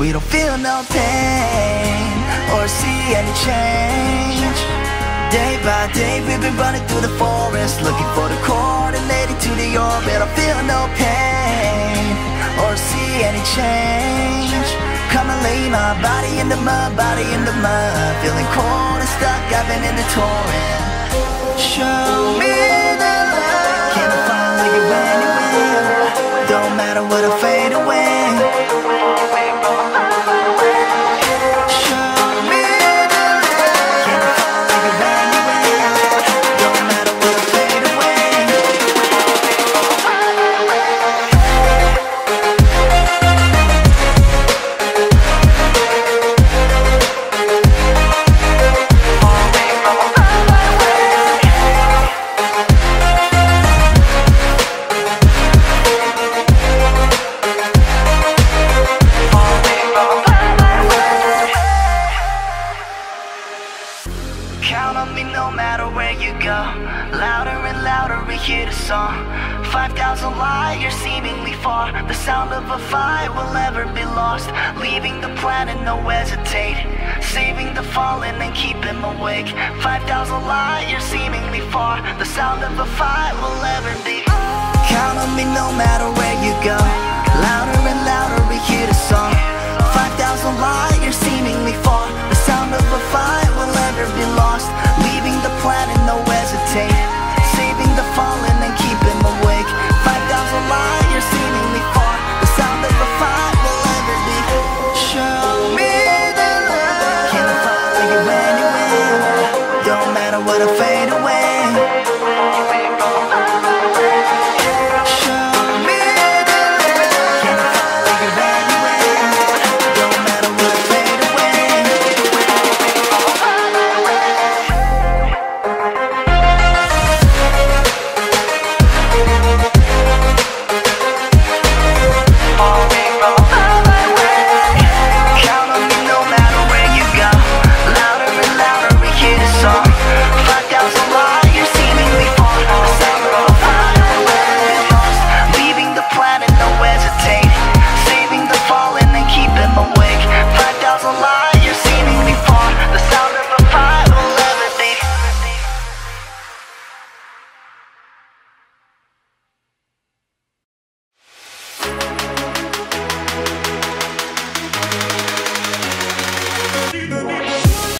We don't feel no pain or see any change. Day by day we've been running through the forest Looking for the coordinating to the orbit. I feel no pain or see any change. Come and lay my body in the mud, body in the mud. Feeling cold and stuck, I've been in the torrent. Show me Count on me no matter where you go. Louder and louder we hear the song. 5,000 liars seemingly far. The sound of a fight will never be lost. Leaving the planet, no hesitate. Saving the fallen and keep them awake. 5,000 liars seemingly far. The sound of a fight will never be. Count on me no matter I don't wanna fade away.